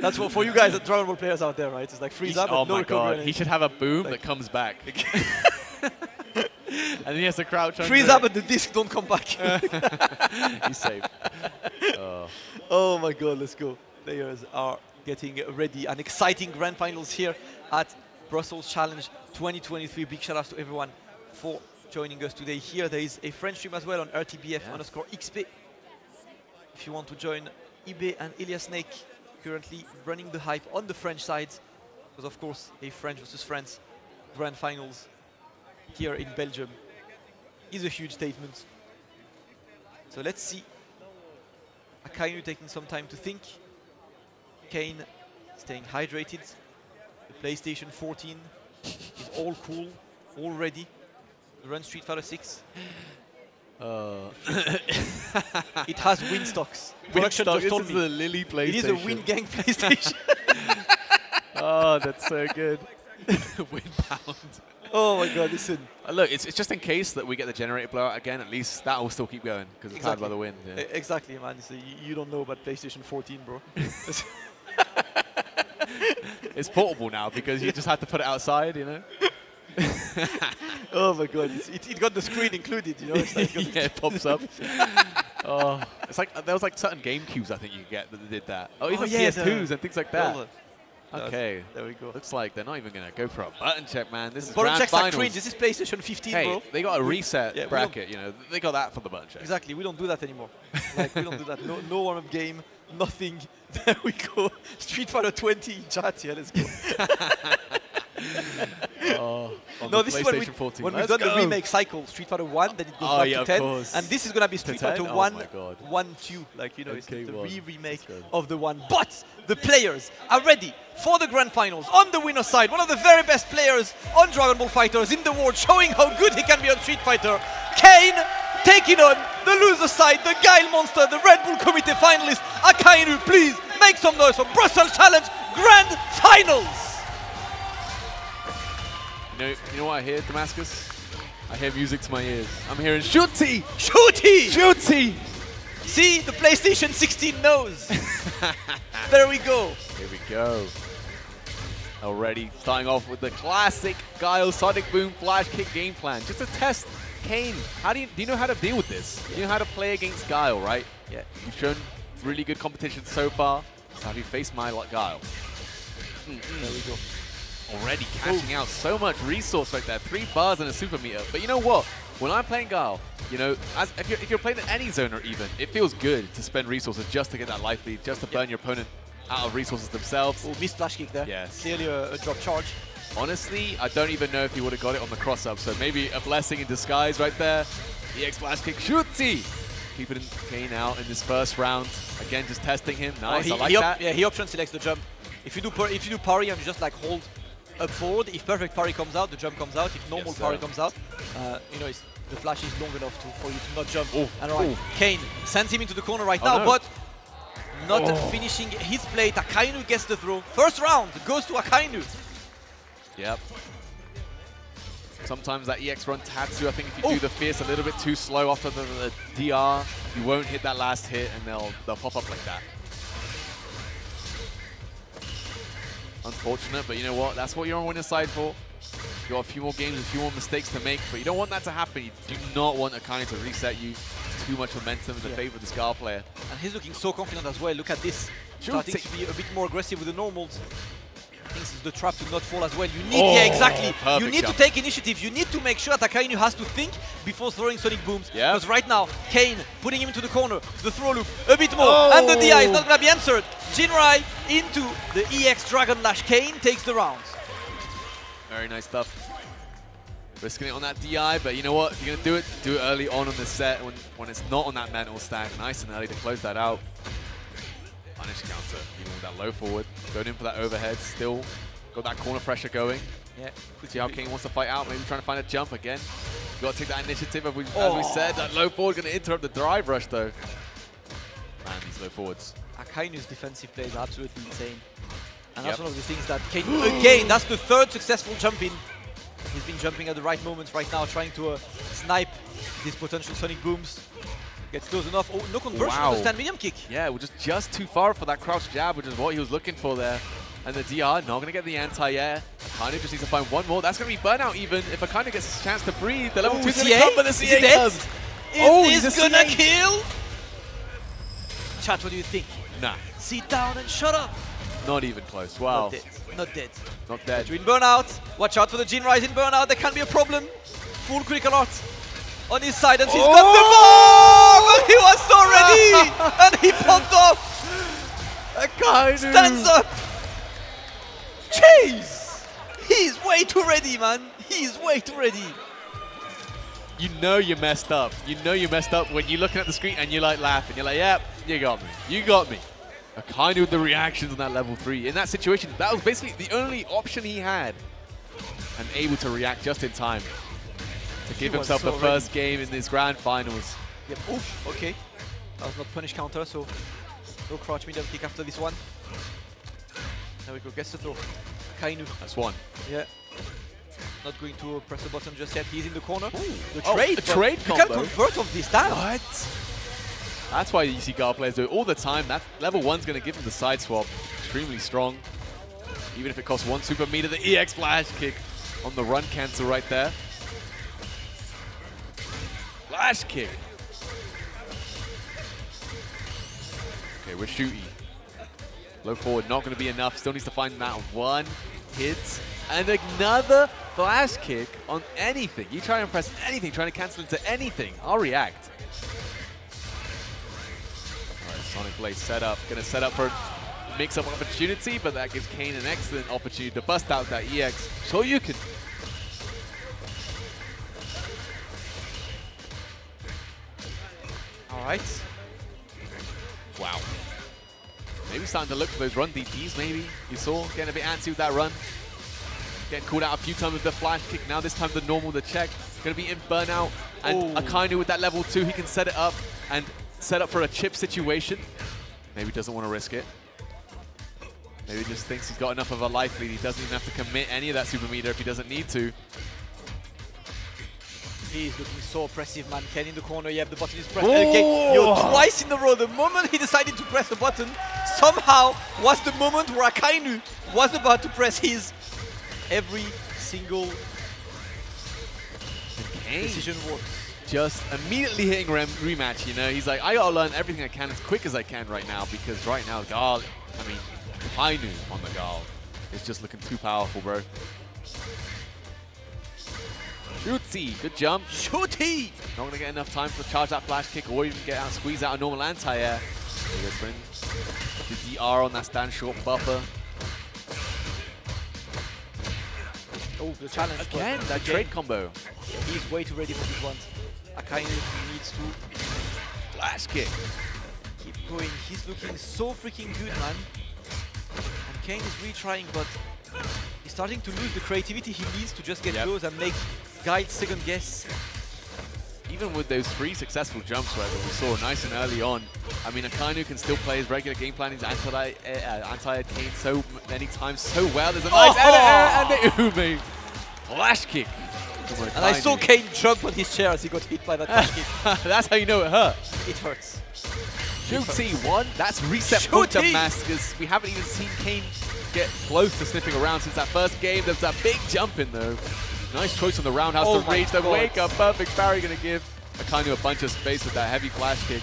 That's what for you guys, the Dragon Ball players out there, right? It's like freeze He's- up. oh no my god, he should have a boom Like- that comes back. and then he has to crouch Freeze it. up and the disc don't come back. He's safe. Oh. oh my god, let's go. Players are getting ready. An exciting grand finals here at Brussels Challenge 2023. Big shout out to everyone for joining us today. Here there is a French stream as well on RTBF Yeah. underscore XP. If you want to join Ibe and Ilya Snake, currently running the hype on the French side, because of course a French versus France grand finals here in Belgium is a huge statement. So let's see Akainu taking some time to think. Kayne staying hydrated. The PlayStation 14 is all cool, all ready. Run Street Fighter 6. Uh, It has win stocks. Production just told me. the Lily PlayStation. It is a Win Gang PlayStation. Oh, that's so good. Win pound. oh my god, listen. Uh, look, it's, it's just in case that we get the generator blowout again. At least that will still keep going because it's powered by the wind. yeah. Exactly, man. So you, you don't know about PlayStation 14, bro. It's portable now because you just have to put it outside, you know. oh my god, it, it got the screen included, you know. It's like yeah, it pops up. oh, it's like there was like certain Game Cubes I think you could get that did that. Oh, even oh, yeah, PS2s and things like that. Okay, There we go. looks like they're not even gonna go for a button check, man. This is Bottom grand checks like finals. cringe. This is PlayStation 15, hey, bro. they got a reset yeah, bracket. You know, they got that for the button check. Exactly, we don't do that anymore. like we don't do that. No, no warm-up game, nothing. There we go. Street Fighter 20 in chat. Yeah, let's go. Oh, no, this is when, we, PlayStation 14. when we've done go. the remake cycle. Street Fighter 1, then it goes Oh, back yeah, to 10, course. and this is gonna be Street 10? Fighter Oh 1, my God. 1, 2. Like you know, it's the, the re-remake of the one. But the players are ready for the grand finals on the winner side. One of the very best players on Dragon Ball FighterZ in the world, showing how good he can be on Street Fighter. Kayne taking on the loser side, the Guile Monster, the Red Bull Kumite finalist. Akainu, please make some noise for Brussels Challenge Grand Finals. You know, you know what I hear, Damascus? I hear music to my ears. I'm hearing Shooty! Shooty! Shooty! See, the PlayStation 16 knows. there we go. Here we go. Already starting off with the classic Guile Sonic Boom Flash Kick game plan. Just to test Kayne. How do you do you know how to deal with this? You know how to play against Guile, right? Yeah. You've shown really good competition so far. So have you faced my like Guile? There we go. Already cashing out so much resource right there. Three bars and a super meter. But you know what? When I'm playing Guile, you know, as, if, you're, if you're playing any zoner even, it feels good to spend resources just to get that life lead, just to burn your opponent out of resources themselves. Oh, missed flash kick there. Yes. Clearly a, a drop charge. Honestly, I don't even know if he would have got it on the cross up. So maybe a blessing in disguise right there. The ex flash kick, shooty! Keeping Kayne out in this first round. Again, just testing him. Oh, Nice, he, I like he that. yeah, he option selects the jump. If you do if you do parry and you just like hold up forward, if perfect parry comes out, the jump comes out. If normal Yes, parry comes out, uh, you know it's, the flash is long enough to, for you to not jump. Oh, And right, oh. Kayne sends him into the corner right Oh, now, no. but not Oh. finishing his plate. Akainu gets the throw. First round goes to Akainu. Yep. Sometimes that EX run Tatsu, I think if you Oh. do the fierce a little bit too slow after the, the DR, you won't hit that last hit and they'll they'll pop up like that. Unfortunate, but you know what? That's what you're on winning side for. You got a few more games, a few more mistakes to make, but you don't want that to happen. You do not want Akane to reset you. It's too much momentum in the Yeah. favor of the Scar player. And he's looking so confident as well. Look at this. Starting Shooting. to be a bit more aggressive with the normals. Thinks it's the trap to not fall as well. You need, Oh, yeah, exactly. You need jump. to take initiative. You need to make sure that Akainu has to think before throwing Sonic Booms. Yeah. Because right now, Kayne putting him into the corner, the throw loop, a bit more, and the DI is not going to be answered. Jinrai into the EX Dragon Lash. Kayne takes the round. Very nice stuff. Risking it on that DI, but you know what? If you're going to do it, do it early on on the set when, when it's not on that mental stack. Nice and early to close that out. Punish counter, even with that low forward. Going in for that overhead, still got that corner pressure going. Yeah. See how King wants to fight out, maybe trying to find a jump again. you got to take that initiative, as we, as we Oh. said. That low forward going to interrupt the drive rush, though. Man, these low forwards. Akainu's defensive play is absolutely insane. And Yep. that's one of the things that Kayne, again, that's the third successful jump in. He's been jumping at the right moments right now, trying to uh, snipe these potential Sonic Booms. Gets close enough. Oh, no conversion Wow. on the stand medium kick. Yeah, we're just, just too far for that crouch jab, which is what he was looking for there. And the DR not going to get the anti-air. Akane just needs to find one more. That's going to be burnout even. If Akane gets a chance to breathe, the level Oh, 2's going to come, but the Is CA it dead? comes. Is Oh, this he's gonna kill? Chat, what do you think? Nah, Sit down and shut up. not even close. Wow, Not dead. Not dead. not dead. Twin burnout. Watch out for the Jinrai in burnout. There can be a problem. Full critical art on his side, and he's got the oh! ball! But he was so ready, and he popped off. Akane! Stands up. Jeez, he's way too ready, man. He's way too ready. You know you messed up. You know you messed up when you're looking at the screen and you're like laughing. You're like, yep, you got me. You got me. Akane with the reactions on that level 3. In that situation, that was basically the only option he had. And able to react just in time to give himself the first game in these grand finals. Yep. Oof. Okay. That was not punish counter, so no crouch medium kick after this one. There we go. Gets the throw. Kainu. That's one. Yeah. Not going to press the button just yet. He's in the corner. The Oh, trade. a but trade You can combo. convert off this down. What? That's why you see Guard players do it all the time. That level one's going to give him the side swap. Extremely strong. Even if it costs one super meter, the EX flash kick on the run cancel right there. Flash kick. Okay, we're shooting. Low forward, not going to be enough. Still needs to find that one hit. And another flash kick on anything. You try and press anything, trying to cancel into anything. I'll react. All right, Sonic Blade set up. Going to set up for mix-up opportunity, but that gives Kayne an excellent opportunity to bust out that EX. So you can. Right. Wow. Maybe starting to look for those run DPs, maybe. You saw, getting a bit antsy with that run. Getting called out a few times with the flash kick. Now this time the normal, the check. Going to be in burnout. And Oh. Akainu with that level two, he can set it up and set up for a chip situation. Maybe doesn't want to risk it. Maybe just thinks he's got enough of a life lead. He doesn't even have to commit any of that super meter if he doesn't need to. He's looking so oppressive, man. Ken in the corner. You have the button is pressed. Okay, you're twice in a row. The moment he decided to press the button, somehow was the moment where Akainu was about to press his. Every single Kayne decision works. just immediately hitting rem rematch, you know. He's like, I gotta learn everything I can as quick as I can right now because right now, Gal, I mean, Kainu on the Gal is just looking too powerful, bro. Shooty, good jump. Shooty! Not gonna get enough time to charge that flash kick or even get out, squeeze out a normal anti-air. There goes. The DR on that stand short buffer. Oh, the challenge. Again, that again, trade combo. He's way too ready for this one. Akainu needs to Flash kick. keep going. He's looking so freaking good, man. And Kayne is retrying, but he's starting to lose the creativity he needs to just get Yep. close and make guides second guess. even with those three successful jumps right, that we saw nice and early on, I mean, Akainu can still play his regular game plan, his anti uh, anti so many times so well. There's a nice Oh! and the Ume. Flash kick. And I saw. Kayne jump on his chair as he got hit by that flash kick. That's how you know it hurt. It hurts. Shooty one. That's reset point Shooty! because we haven't even seen Kayne get close to sniffing around since that first game. There's that big jump in though. Nice choice on the roundhouse Oh to rage the God. wake up. Perfect parry gonna give Akainu a bunch of space with that heavy flash kick.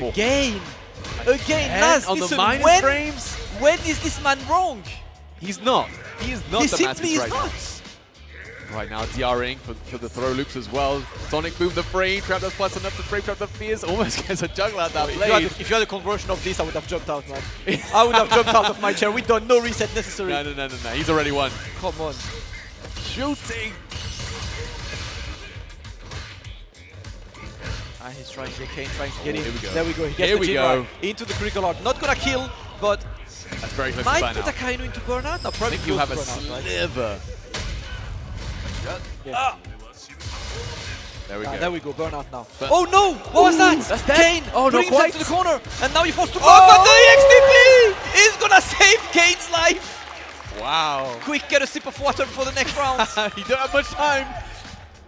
Oh. Again! Again, Laz, on the minus when, frames, when is this man wrong? he's not. He is not he the simply is not. Right now, DRing for, for the throw loops as well. Sonic boom the frame, trap does plus enough to frame trap the fears. Almost gets a juggler at that If you, had, if you had a conversion of this, I would have jumped out, man. I would have jumped out of my chair. We done no reset necessary. No, no, no, no, no. He's already won. Come on. Shooting. Ah, he's trying to get Kayne, trying to get Oh, in. here we go. There we go. He gets Here the we go. Into the critical art. Not gonna kill, but That's very close might to put burnout. Akainu into burnout. No, I probably think you have a burnout, right? Sliver. Yeah. Ah. There we Ah, go. there we go, burnout now. But- oh no! What was that? that's dead. Kayne Oh, putting not himself to the corner, and now he forced to go. Oh! But the XTP is gonna save Kayne's life. Wow. Quick, get a sip of water for the next round. you don't have much time.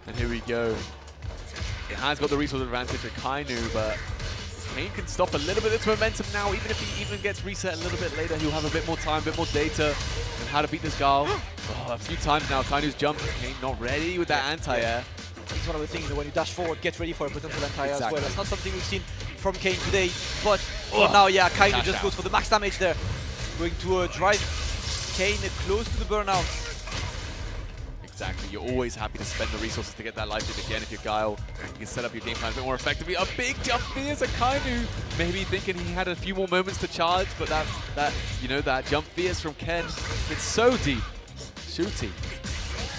And here we go. It has got the resource advantage of Kainu, but Kayne can stop a little bit of its momentum now. Even if he even gets reset a little bit later, he'll have a bit more time, a bit more data on how to beat this Gal. Oh, a few times now, Kainu's jumped. Kayne not ready with that anti-air. It's one of the things that when you dash forward, get ready for a potential anti-air as well. That's not something we've seen from Kayne today, but for now, yeah, Kainu just out. goes for the max damage there. Going to uh, drive Kayne close to the burnout. Exactly. You're always happy to spend the resources to get that life lead again if you're Guile. You can set up your game plan a bit more effectively. A big jump Fierce, a Kainu. Maybe thinking he had a few more moments to charge, but that, that you know, that jump Fierce from Ken, it's so deep. Shooty.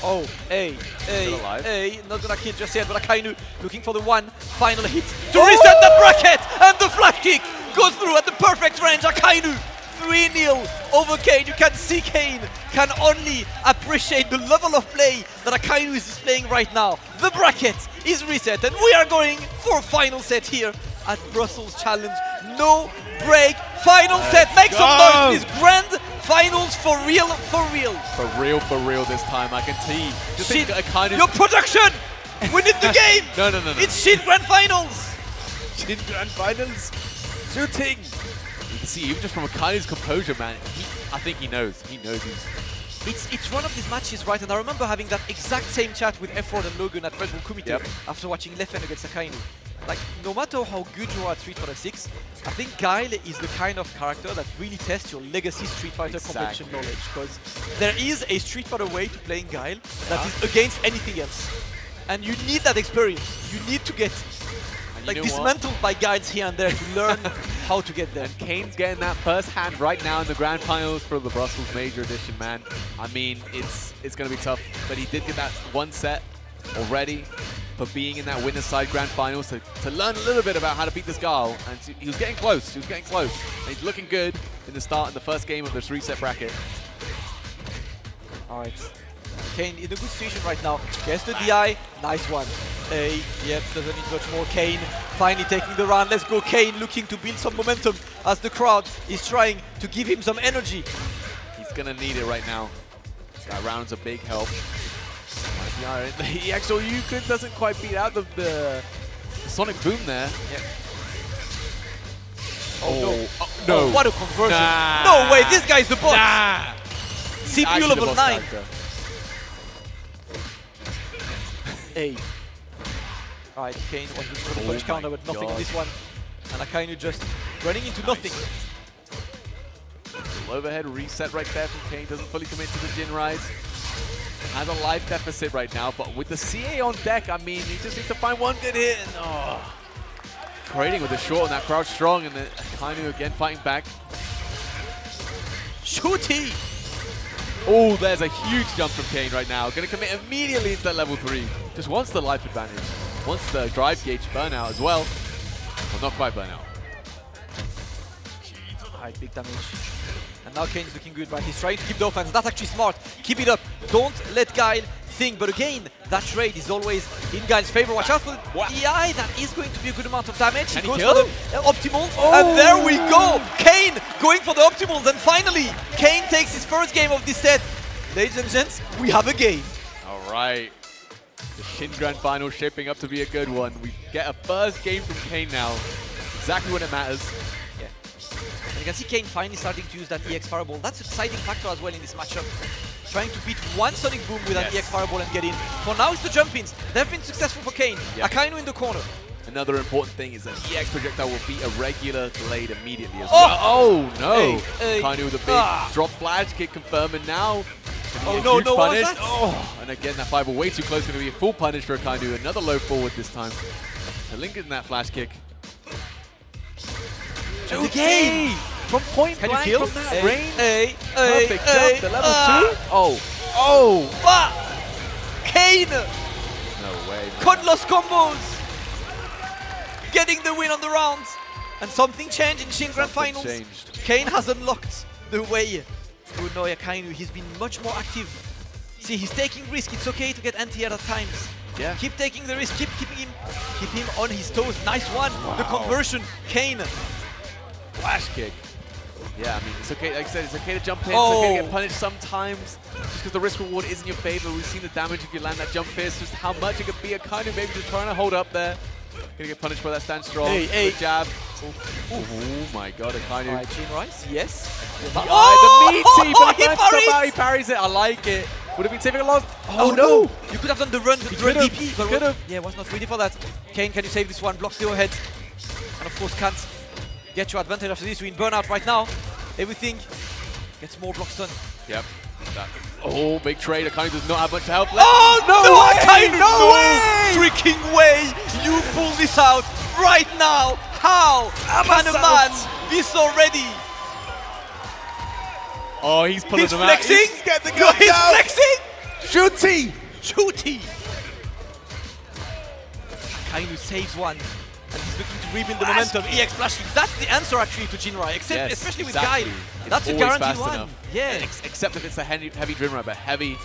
Oh, A, A, hey, not gonna kill just yet, but Akainu looking for the one final hit to reset the bracket, and the flash kick goes through at the perfect range. Akainu 3-0 over Kayne. You can see Kayne can only appreciate the level of play that Akainu is displaying right now. The bracket is reset, and we are going for a final set here at Brussels Challenge. No break, final set. Make some go. noise, please. Grand finals for real, for real. For real, for real this time. I can see. Just Shin, think a your production! We need the game! no, no, no, no. It's Shin Grand Finals! Shin Grand Finals. Shooting. You can see, even just from a Kainu's composure, man, he, I think he knows. He knows he's It's it's one of these matches, right? And I remember having that exact same chat with F4 and Logan at Red Bull Kumite Yep. after watching Leffen against Akainu. Like, no matter how good you are at Street Fighter 6, I think Guile is the kind of character that really tests your legacy Street Fighter competition Exactly. knowledge. Because there is a Street Fighter way to playing Guile that Yeah. is against anything else. And you need that experience. You need to get you like know what? dismantled by guides here and there to learn how to get there. And Kayne's getting that first hand right now in the grand finals for the Brussels Major Edition, man. I mean, it's it's going to be tough, but he did get that one set already for being in that winner's side grand finals to, to learn a little bit about how to beat this Gal. And to- he was getting close, he was getting close. And he's looking good in the start, in the first game of this reset bracket. Alright. Kayne in a good situation right now. Gets the DI. Nice one. A, yep, doesn't need much more. Kayne finally taking the run. Let's go, Kayne, looking to build some momentum as the crowd is trying to give him some energy. He's going to need it right now. That round's a big help. The or Yukon doesn't quite beat out the, the Sonic Boom there. Oh, oh, no. Oh, Oh, what a conversion. Nah. No way, this guy's the boss. Nah. CPU level 9. character. A. Alright, Kayne was looking for the Oh punch my counter, but nothing on God. this one. And Akainu just running into nothing. Little Overhead reset right there from Kayne. Doesn't fully commit to the Jinrai. Has a life deficit right now, but with the CA on deck, I mean, he just needs to find one good hit. And, oh. Trading with the short and that crowd strong, and then Kainu again fighting back. Shooty! Oh, there's a huge jump from Kayne right now. Going to commit immediately into that level 3. Just wants the life advantage. Wants the drive gauge burnout as well. Well, not quite burnout. Alright, big damage. And now Kayne's looking good, right? He's trying to keep the offense. That's actually smart. Keep it up. Don't let Guile think. But again, that trade is always in Guile's favor. Watch out for the Wow. DI. That is going to be a good amount of damage. Can he goes kill for the uh, optimals. Oh. And there we go. Kayne going for the optimals. And finally, Kayne takes his first game of this set. Ladies and gents, we have a game. All right. The Shin Grand Final shaping up to be a good one. We get a first game from Kayne now. Exactly when it matters. Yeah. And you can see Kayne finally starting to use that EX Fireball. That's a deciding factor as well in this matchup. Trying to beat one Sonic Boom with an Yes. EX Fireball and get in. For now, it's the jump-ins. They've been successful for Kayne. Yeah. Akainu in the corner. Another important thing is that EX projectile will beat a regular blade immediately as Oh! well. Oh no! Hey, hey. Kainu with a big Ah. drop flash kick confirming now. Oh, be no, no, punish. that? Oh, and again that fireball way too close. Going to be a full punish for Kainu. Another low forward this time. To link that flash kick. And again! From point Can you blank kill? from that range. hey, hey, Perfect hey, jump. The level ah, two. Oh, oh! ah. Kayne! No way. Cod lost combos! Getting the win on the round. And something changed in Shin Grand Finals. changed. Kayne has unlocked the way to annoy Akainu. He's been much more active. See, he's taking risk. It's okay to get anti-air at times. Yeah. Keep taking the risk. Keep keeping him, keep him on his toes. Nice one. The conversion. Kayne. Flash kick. Yeah, I mean, it's okay. Like I said, it's okay to jump in. It's okay to Oh. get punished sometimes, just because the risk reward is in your favor. We've seen the damage if you land that jump fist, just how much it could be. A kind of maybe just trying to hold up there. Gonna get punished by that stand strong. Hey, hey. Good jab. Oh, my god, a kind of. Alright, Jinrai, yes. Oh, Oh! the meaty, oh, but He he parries. parries! he parries it. I like it. Would have been saving a loss. Oh, oh no! You could have done the run, the run DP, but could've. yeah, was not ready for that. Kayne, can you save this one? Blocks the overhead. And of course can't get your advantage after this. We're in burnout right now. Everything gets more blocks done. Yep. That. Oh, big trade. Akane does not have much help left. Oh no no! way! Akainu, No no way! freaking way! You pull this out right now! How Am can a man be so ready? Oh, he's pulling He's them flexing! out. He's getting the No, gun he's down. flexing! Shooty! Shooty! Akainu saves one. And he's rebuild the momentum. EX flashing. That's the answer actually to Jinrai, except Yes, especially with Guy. That's a guaranteed one. enough. Yeah. Ex- except if it's a heavy, heavy but heavy.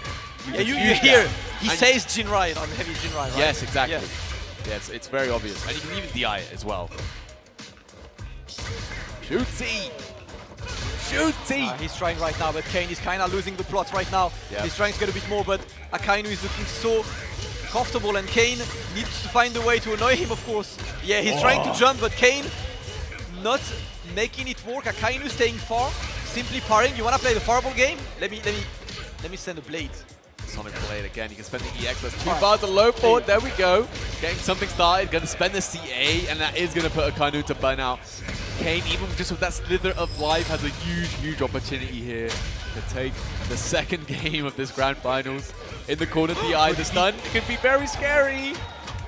Yeah, you, can you use hear that. he And- says Jinrai on heavy Jinrai, right? Yes, exactly. Yeah. Yeah, it's, it's very obvious. And you can even DI it as well. Shooty! Shooty! Uh, he's trying right now, but Kayne is kind of losing the plot right now. Yeah. He's trying to get a bit more, but Akainu is looking so comfortable, and Kayne needs to find a way to annoy him, of course. Yeah, he's trying to oh. jump, but Kayne not making it work. Akainu staying far, simply parrying. You want to play the fireball game? Let me, let me, let me send a blade. Sonic Blade again. You can spend the EX. That's two bars of low forward. There we go. Getting something started. Going to spend the CA, and that is going to put Akainu to burnout. Kane, even just with that slither of life, has a huge, huge opportunity here to take the second game of this grand finals. In the corner, DI, the eye. The stun. It could be very scary.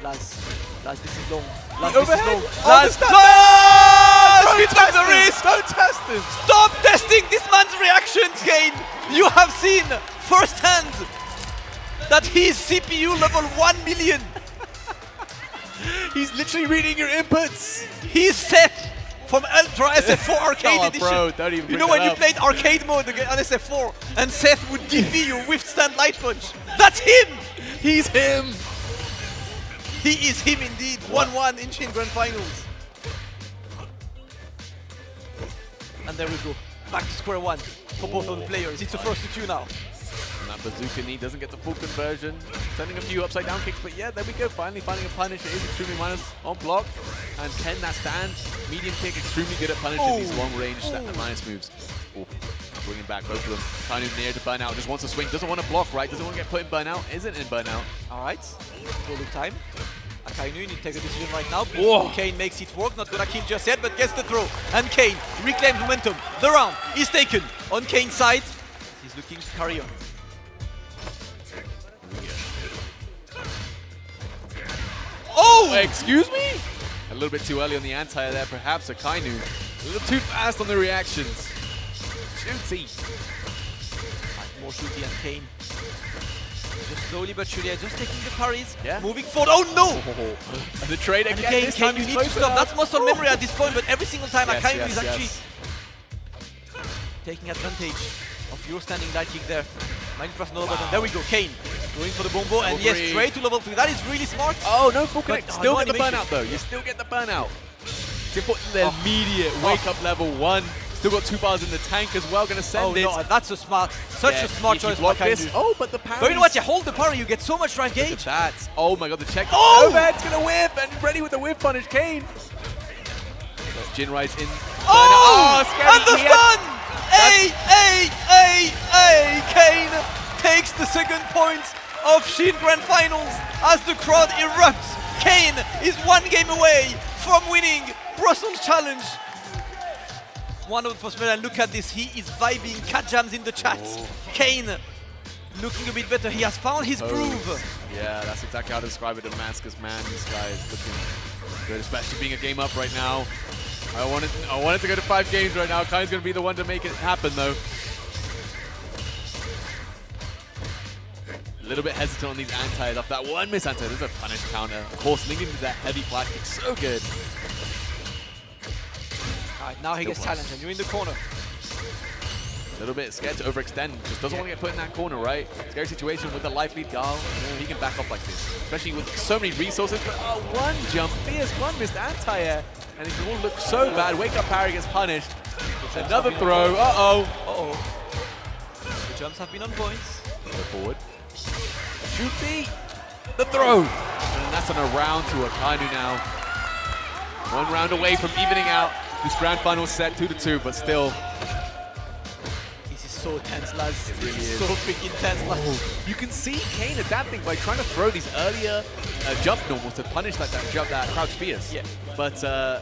Laz, Laz, this is long. Laz, Overhead. this is Oh, long. Laz, stun. Laz! Don't He took test the risk! Don't test him. Stop testing this man's reactions, Kayne! You have seen firsthand that he is CPU level 1 million. He's literally reading your inputs. He's set from Ultra SF4 Arcade Oh, Edition. bro, don't even you know when you played arcade mode on SF4 and Seth would DP you withstand light punch? That's him! He's him. He is him indeed. 1-1 in Shin Grand Finals. And there we go. Back to square one for both of the players. It's the first to two now. And that bazooka knee doesn't get the full conversion. Sending a few upside down kicks, but yeah, there we go. Finally finding a punish. It is extremely minus on block. And 10 that stand. Medium kick, extremely good at punishing these oh. long range Ooh. minus moves. Ooh. Bringing back both of them. Kind of near to burnout. Just wants to swing. Doesn't want to block, right? Doesn't want to get put in burnout. Isn't in burnout. All right, full loop time. Akainu need to take a decision right now. Whoa. Kayne makes it work, not gonna kill just yet, but gets the throw. And Kayne reclaims momentum. The round is taken on Kayne's side. He's looking to carry on. Oh! Excuse me? A little bit too early on the anti there, perhaps. Akainu. A little too fast on the reactions. Shooty. More shooty and Kayne. Just slowly but surely, just taking the parries. Yeah. Moving forward. Oh no! And the trade And. Kayne, Kayne, you need to stop. That's muscle memory at this point, but every single time Yes, Akainu yes, is actually yes. taking advantage of your standing dive kick there. Mind press another button. There we go. Kayne going for the bombo, and yes, straight to level three. That is really smart. Oh, no full connect. oh, Still no get the burnout though. You still get the burnout. To put the Oh. immediate wake up level one. Still got two bars in the tank as well. Gonna send Oh it. no, that's a smart, such Yeah, a smart choice. by this. Oh, but the parry. But you know what? You hold the parry, you get so much Look gauge. that. Oh my god, the check. Oh! Overhead's gonna whip and ready with the whip punish. Kayne. Jinrai's in. Oh! scary. and the He stun! A, A, A, A! Kayne takes the second point of Shin Grand Finals as the crowd erupts. Kayne is one game away from winning Brussels Challenge. One of the first and look at this, he is vibing, cat jams in the chat. Oh. Kayne looking a bit better, he has found his oh. groove. Yeah, that's exactly how to describe it. Damascus, man, this guy is looking good, especially being a game up right now. I wanted, I wanted to go to five games right now. Kayne's gonna be the one to make it happen, though. A little bit hesitant on these antis off that one miss anti. There's a punish counter. Of course, linking to that heavy flash kick, so good. Alright, now he Still gets challenged and you're in the corner. A little bit scared to overextend. Just doesn't want to get put in that corner, right? Scary situation with the life lead Gal. You know, he can back up like this. Especially with so many resources. But oh, one jump, fierce, one missed anti-air. And it all looks so bad. Wake up parry gets punished. Another throw. Uh-oh. Uh-oh. The jumps have been on points. Go forward. Shooty. The throw. And that's on a round to Akainu now. One round away from evening out this grand final set 2 to 2, but still. This is so tense, lads. really this is. so freaking tense, lads. You can see Kayne adapting by trying to throw these earlier uh, jump normals to punish like that jump, that crouch spears. Yeah. But uh,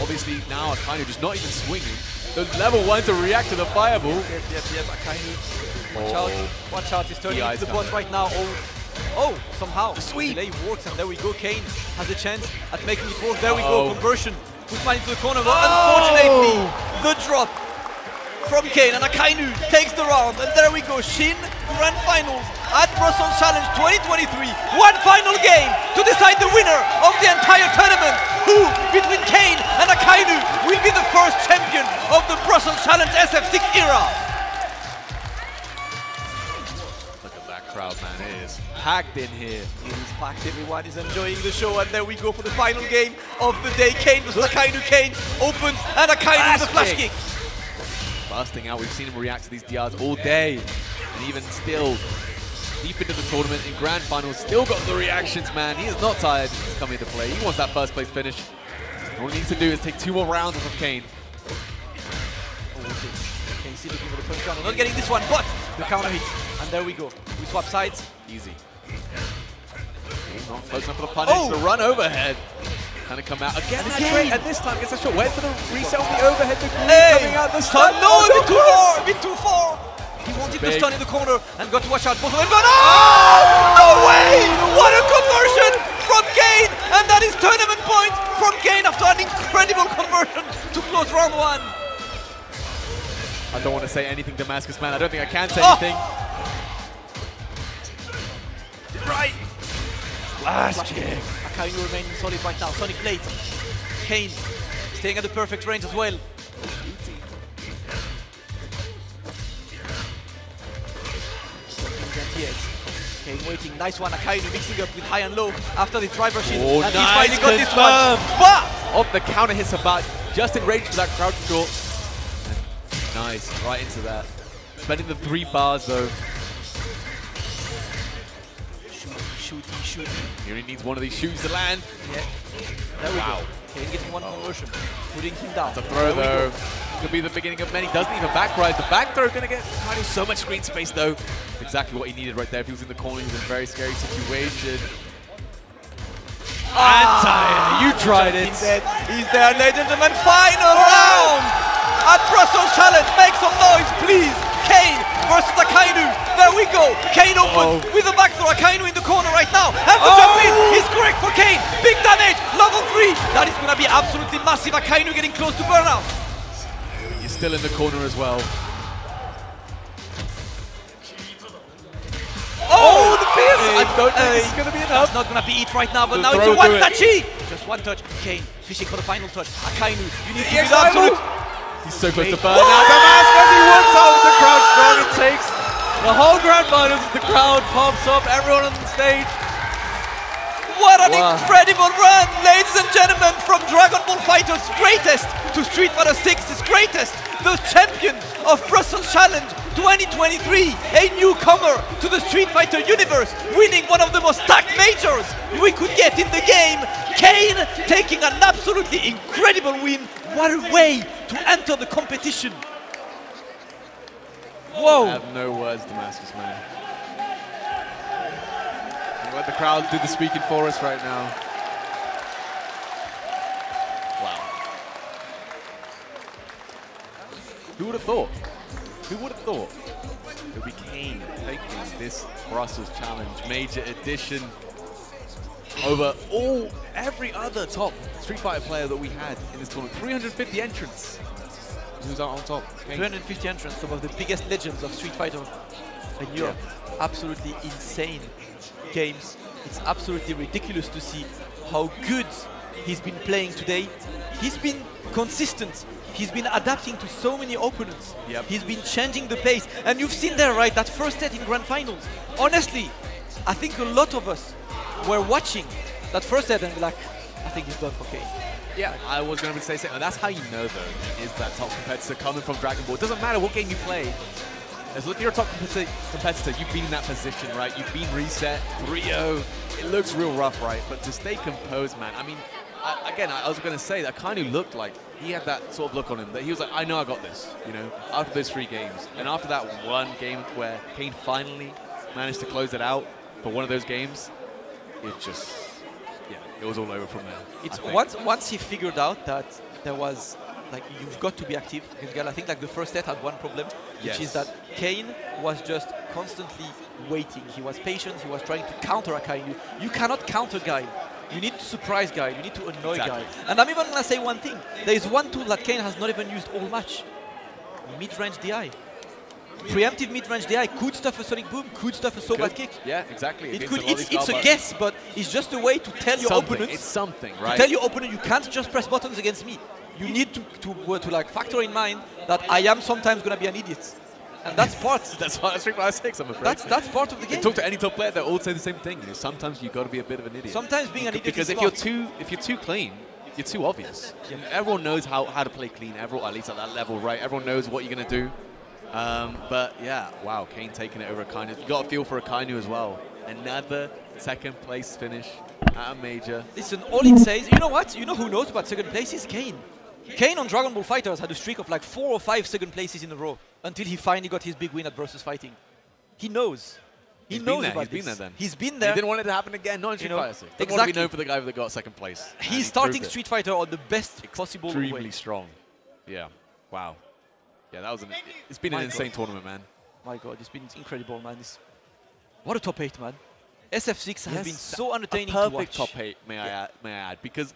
obviously now Akainu just not even swinging. The level one to react to the fireball. Yep, yep, yep. Akainu. Watch Oh. out. Watch out. He's turning The into the bot right now. Oh. Oh, somehow. The sweep. delay works, and there we go. Kayne has a chance at making it work. There we Uh-oh. go. Conversion. Puts man into the corner. But Oh. unfortunately, the drop from Kayne. And Akainu takes the round. And there we go. Shin Grand Finals at Brussels Challenge 2023. One final game to decide the winner of the entire tournament. Who, between Kayne and Akainu, will be the first champion of the Brussels Challenge SF6 era? Look at that crowd, man. Packed in here. It is packed, everyone is enjoying the show, and there we go for the final game of the day. Kayne versus Akainu. Kayne opens, and Akainu with a flash kick. Busting out. We've seen him react to these DRs all day. And even still, deep into the tournament in grand finals, still got the reactions, man. He is not tired. He's coming to play. He wants that first place finish. All he needs to do is take two more rounds off of Kayne. Oh. Kayne still looking for the counter, not getting this one, but the counter hit. And there we go. We swap sides. Easy. Not close enough for the punish. Oh! The run oh! overhead. Kind of come out again. And again. And this time gets a shot. Went for the reset on the overhead. The green Hey! coming out this time. No, Oh, a bit too far! A bit too far! He wanted to stun in the corner and got to watch out both of them. But oh! oh! No way! What a conversion from Kayne! And that is tournament point from Kayne after an incredible conversion to close round one. I don't want to say anything, Damascus man. I don't think I can say Oh! anything. Right. Flash kick. Akainu remaining solid right now. Sonic Blade. Kayne staying at the perfect range as well. Kayne waiting. Nice one. Akainu mixing up with high and low after the driver shield. Oh, and nice he's finally got this one. But Oh, the counter hits about just in range for that crouch short. Nice, right into that. Spending the three bars though. He only needs one of these shoes to land. Yeah. There we Wow. go. Kayne getting one conversion. Putting him down. The throw There though. Could be the beginning of many. Doesn't even back rise. The back throw gonna get Akainu so much screen space though. Exactly what he needed right there. If he was in the corner, he was in a very scary situation. Ah! Anti, you tried it. He's dead. He's there, ladies and gentlemen. Final round at Brussels Challenge. Make some noise, please. Kayne versus Akainu. There we go. Kayne opens Uh-oh. with a back throw. Akainu corner right now. And the Oh! jump in oh! is correct for Kayne. Big damage. Level three. That is going to be absolutely massive. Akainu getting close to burnout. You're still in the corner as well. Oh, oh! the pierce. I don't think this is gonna be enough. It's not going to be it right now, but The now it's a one to touchy. Just one touch. Kayne fishing for the final touch. Akainu, you need to Yes, be the absolute. He's so close to Wait. burn now. Damascus, he works out with the crowd strong. It takes the whole grand finals. The crowd pumps up. Everyone on the stage. What an Wow. incredible run, ladies and gentlemen, from Dragon Ball FighterZ greatest to Street Fighter 6's greatest, the champion of Brussels Challenge 2023, a newcomer to the Street Fighter universe, winning one of the most stacked majors we could get in the game. Kayne taking an absolutely incredible win. What a way to enter the competition. I Whoa. have no words, Damascus, man. Let the crowd do the speaking for us right now. Wow. Who would have thought? Who would have thought? Would be Kayne taking this Brussels Challenge Major Edition over all every other top Street Fighter player that we had in this tournament. 350 entrants. Out on top? Kayne. 350 entrants, some of the biggest legends of Street Fighter in Europe. Absolutely insane games. It's absolutely ridiculous to see how good he's been playing today. He's been consistent. He's been adapting to so many opponents. Yep. He's been changing the pace. And you've seen there, right, that first set in Grand Finals. Honestly, I think a lot of us were watching that first set and like, I think he's done Kayne. Yeah, I was going to say, that's how you know though is that top competitor coming from Dragon Ball. It doesn't matter what game you play. As if you're a top competitor, you've been in that position, right? You've been reset 3-0. It looks real rough, right? But to stay composed, man. I mean, I, again, I was going to say that of looked like he had that sort of look on him that he was like, I know I got this, you know, after those three games. And after that one game where Kayne finally managed to close it out for one of those games, it just, it was all over from there. It's once once he figured out that there was like you've got to be active. I think like the first set had one problem, which yes. is that Kayne was just constantly waiting. He was patient. He was trying to counter a. You, you cannot counter Guy. You need to surprise Guy. You need to annoy exactly. Guile. And I'm even going to say one thing. There is one tool that Kayne has not even used all match. Mid-range DI. Preemptive mid-range DI could stuff a Sonic Boom, could stuff a Sobat Kick. Yeah, exactly. It could, it's, it's a guess, but it's just a way to tell your something. opponent. It's something, right? To tell your opponent you can't just press buttons against me. You need to, to, uh, to like factor in mind that I am sometimes going to be an idiot. And that's part. that's why Street Fighter 6, I'm afraid. That's that's part of the game. You talk to any top player, they all say the same thing. You know, sometimes you've got to be a bit of an idiot. Sometimes being an idiot because if you're too if you're too clean, you're too obvious. Yeah. Everyone knows how, how to play clean. Everyone, at least at that level, right? Everyone knows what you're gonna do. Um, but yeah, wow, Kayne taking it over Akainu. You got a feel for Akainu as well. Another second place finish at a major. Listen, all it says, you know what? You know who knows about second place is Kayne. Kayne on Dragon Ball FighterZ had a streak of like four or five second places in a row until he finally got his big win at Versus Fighting. He knows. He He's knows been about He's this. been there then. He's been there. He didn't want it to happen again, not in Street you know, Fighter 6. Didn't exactly. want to be known for the guy that got second place. He's he starting Street Fighter on the best possible way. Extremely strong. Yeah. Wow. Yeah, that was an. It's been My an insane God. tournament, man. My God, it's been incredible, man. It's, what a top eight, man. SF6 has been so entertaining a perfect to watch. top eight, may I add, may I add, because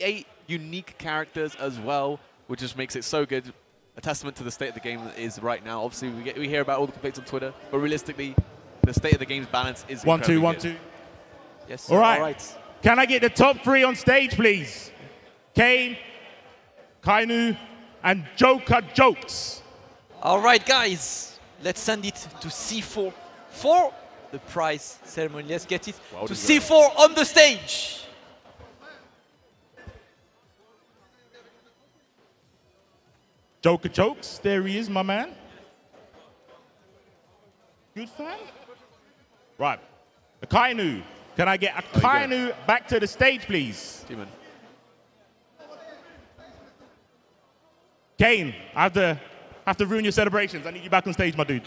eight unique characters as well which just makes it so good. A testament to the state of the game is right now. Obviously, we get we hear about all the complaints on Twitter, but realistically, the state of the game's balance is one two one good. two. Yes. All right. all right. Can I get the top three on stage, please? Kayne, Kainu, and Joker Jokes. All right, guys. Let's send it to C4 for the prize ceremony. Let's get it well to C4 on the stage. Joker Jokes, there he is, my man. Good fan. Right. Akainu. Can I get Akainu back to the stage, please? Demon. Kayne, I have to, I have to ruin your celebrations. I need you back on stage, my dude.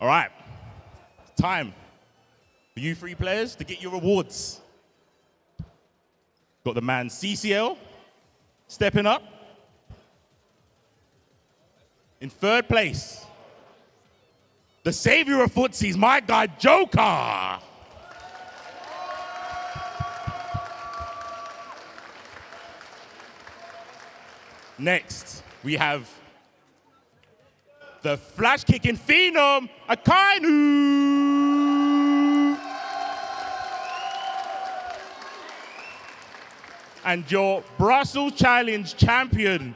All right. Time for you three players to get your rewards. Got the man CCL stepping up. In third place, the savior of footsies, my guy Joker. Next, we have the flash kicking phenom, Akainu. And your Brussels Challenge champion,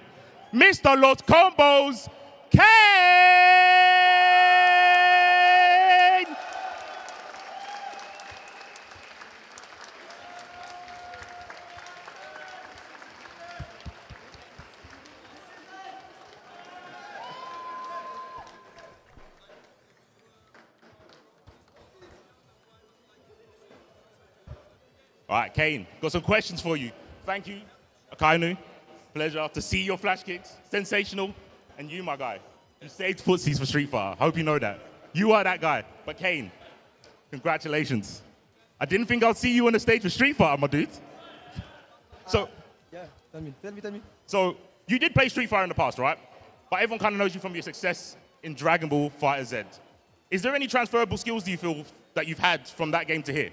Mr. Los Combos, Kayne, got some questions for you. Thank you, Akainu. Pleasure to see your flash kicks. Sensational. And you, my guy, you saved footsies for Street Fighter. Hope you know that. You are that guy. But Kayne, congratulations. I didn't think I'd see you on the stage for Street Fighter, my dude. So, uh, yeah, tell me, tell me, tell me. So, you did play Street Fighter in the past, right? But everyone kind of knows you from your success in Dragon Ball Fighter Z. Is there any transferable skills do you feel that you've had from that game to here?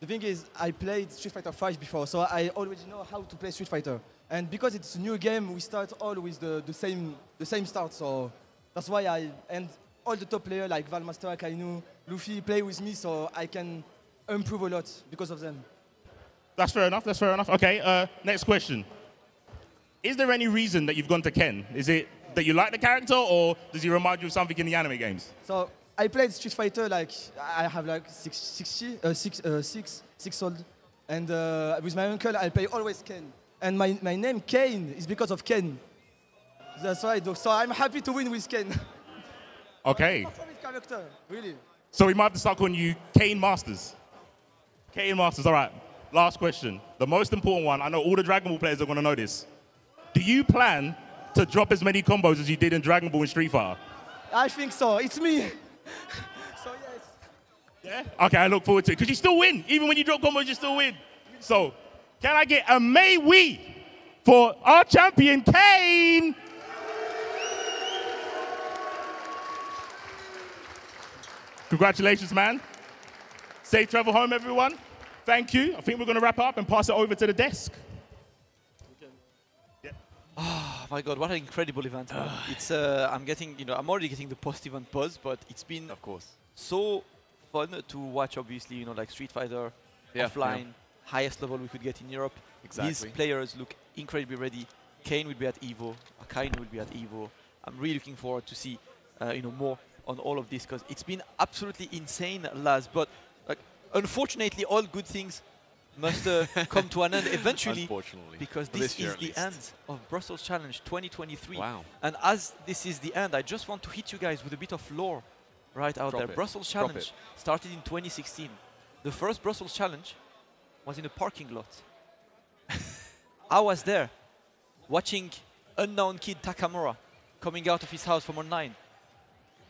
The thing is, I played Street Fighter 5 before, so I already know how to play Street Fighter. And because it's a new game, we start all with the, the same the same start. So that's why I and all the top players like Valmaster, Kainu, Luffy play with me, so I can improve a lot because of them. That's fair enough. That's fair enough. Okay. Uh, next question. Is there any reason that you've gone to Ken? Is it that you like the character, or does he remind you of something in the anime games? So I played Street Fighter like I have like six, 60, uh, six, uh, six, six old, and uh, with my uncle I play always Ken. And my, my name Kayne is because of Ken. That's why. though. So I'm happy to win with Ken. Okay. Character, really. So we might have to start calling you Kayne Masters. Kayne Masters, all right. Last question. The most important one. I know all the Dragon Ball players are going to know this. Do you plan to drop as many combos as you did in Dragon Ball and Street Fighter? I think so. It's me. so yes. Yeah? Okay, I look forward to it. Because you still win. Even when you drop combos, you still win. So, can I get a May we for our champion, Kayne? Congratulations, man. Safe travel home, everyone. Thank you. I think we're going to wrap up and pass it over to the desk. Oh my god, what an incredible event! it's uh, I'm getting, you know, I'm already getting the post event buzz, but it's been Of course. so fun to watch. Obviously, you know, like Street Fighter, Yeah, offline, highest level we could get in Europe. Exactly. These players look incredibly ready. Kayne will be at Evo. Akainu will be at Evo. I'm really looking forward to see, uh, you know, more on all of this because it's been absolutely insane, Laz. But like, unfortunately, all good things must uh, come to an end eventually Unfortunately. because For this, is the least. end of Brussels Challenge 2023. Wow. And as this is the end, I just want to hit you guys with a bit of lore right out Drop there. it. Brussels Challenge started in 2016. The first Brussels Challenge was in a parking lot. I was there watching unknown kid Takamura coming out of his house from online,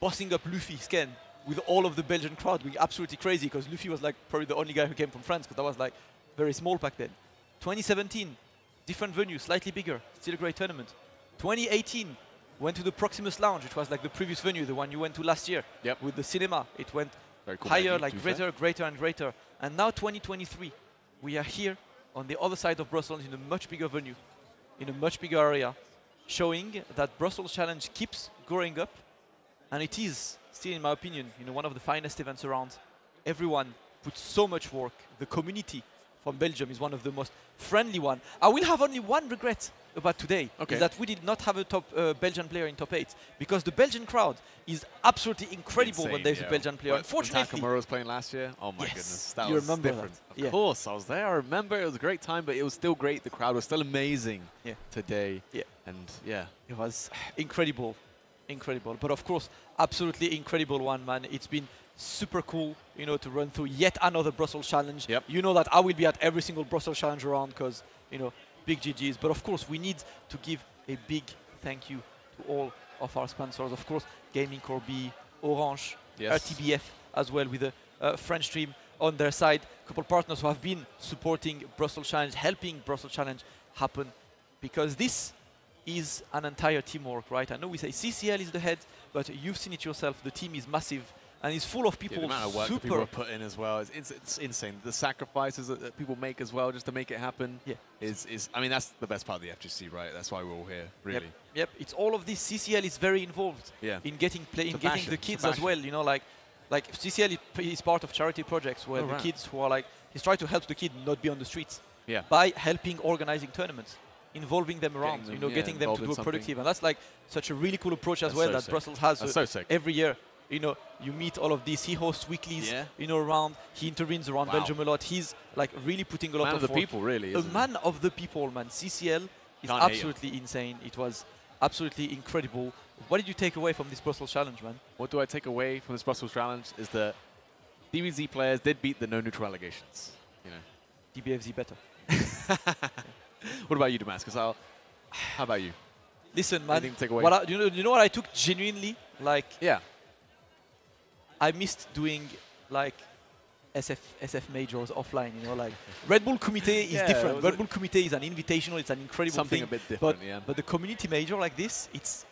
bossing up Luffy Sken with all of the Belgian crowd being absolutely crazy because Luffy was like probably the only guy who came from France because I was like very small back then. 2017, different venue, slightly bigger, still a great tournament. 2018, went to the Proximus Lounge, which was like the previous venue, the one you went to last year Yep. with the cinema. It went cool higher, like be fair. greater, greater, and greater. And now 2023, we are here on the other side of Brussels in a much bigger venue, in a much bigger area, showing that Brussels Challenge keeps growing up, and it is still, in my opinion, you know, one of the finest events around. Everyone puts so much work. The community from Belgium is one of the most friendly one. I will have only one regret about today Okay. is that we did not have a top uh, Belgian player in top eight because the Belgian crowd is absolutely incredible when Insane, there's yeah. a Belgian player. When- Unfortunately, when Takamura was playing last year. Oh my Yes, goodness, that you was remember that. different. Of Yeah. course, I was there. I remember it was a great time, but it was still great. The crowd was still amazing. Yeah. Today. Yeah. And yeah, it was incredible, incredible. But of course, absolutely incredible one, man. It's been super cool, you know, to run through yet another Brussels challenge. Yep. You know that I will be at every single Brussels challenge around because, you know, big GGs. But of course, we need to give a big thank you to all of our sponsors. Of course, Gaming Corby, Orange, Yes. RTBF as well with a uh, French stream on their side. A couple partners who have been supporting Brussels Challenge, helping Brussels Challenge happen because this is an entire teamwork, right? I know we say CCL is the head, but you've seen it yourself. The team is massive and is full of Yeah, people the amount of work that people super have put in as well is it's, it's insane. The sacrifices that, that people make as well just to make it happen. Yeah. Is is I mean that's the best part of the FGC, right? That's why we're all here, really. Yep, yep. It's all of this. CCL is very involved Yeah. in getting play, in getting passion, the kids as well. You know, like like CCL is part of charity projects where Oh, the right. kids who are like he's trying to help the kid not be on the streets Yeah. by helping organizing tournaments, involving them around, them, you know, yeah, getting them to do a productive, and that's like such a really cool approach as That's well so that sick. Brussels has so every year. You know, you meet all of these. He hosts weeklies, Yeah. you know, around. He intervenes around Wow. Belgium a lot. He's like really putting a lot Man of of the work. people, really. A man of the people, man. CCL is Can't absolutely insane. It was absolutely incredible. What did you take away from this Brussels challenge, man? What do I take away from this Brussels challenge is that DBZ players did beat the no neutral allegations. You know. DBFZ better. What about you, Damascus? I'll, how about you? Listen, man. Anything take away? What I, you know, you know what I took genuinely? Like Yeah. I missed doing like SF SF majors offline. You know, like Red Bull Kumite is Yeah, different. Red Bull Kumite is an invitational. It's an incredible Something thing. a bit but different, yeah. but the community major like this, it's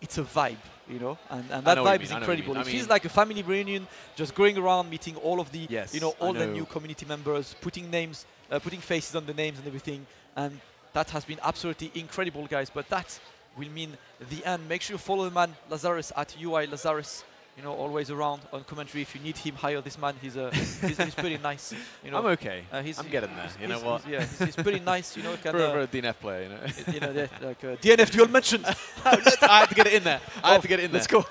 it's a vibe, you know, and, and that know vibe is I know what you incredible. It I feels mean- like a family reunion, just going around meeting all of the, Yes, you know, all the new community members, putting names, uh, putting faces on the names and everything, and that has been absolutely incredible, guys. But that will mean the end. Make sure you follow the man Lazarus at UI Lazarus you know, always around on commentary. If you need him, hire this man. He's uh, he's, he's pretty nice. You know, I'm okay. Uh, he's, I'm getting there. You know what? he's- yeah, he's, he's pretty nice. You know, can, For, uh, for a DNF player, you know. you know, yeah, like uh, DNF Duel mentioned. I had to get it in there. I had to get it in there. Let's go.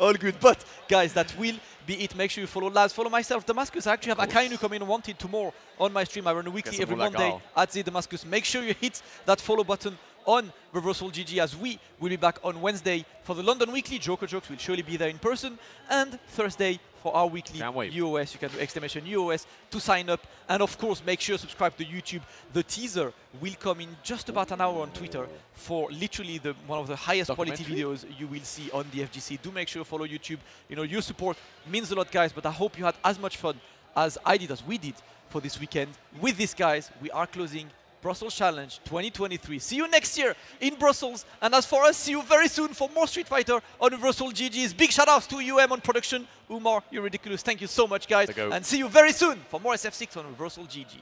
All, good. But guys, that will be it. Make sure you follow Laz, follow myself, Damascus. I actually have Akainu coming wanted tomorrow on my stream. I run a weekly every like Monday at the Damascus. Make sure you hit that follow button on Reversal GG as we will be back on Wednesday for the London Weekly. Joker Jokes will surely be there in person. And Thursday for our weekly. UOS. You can do exclamation UOS to sign up. And of course, make sure you subscribe to YouTube. The teaser will come in just about an hour on Twitter for literally the one of the highest quality videos you will see on the FGC. Do make sure you follow YouTube. You know, your support means a lot, guys. But I hope you had as much fun as I did, as we did for this weekend. With these guys, we are closing Brussels Challenge 2023. See you next year in Brussels. And as for us, see you very soon for more Street Fighter on Reversal GG's. Big shout outs to UM on production. Umar, you're ridiculous. Thank you so much, guys. And see you very soon for more SF6 on Universal GG.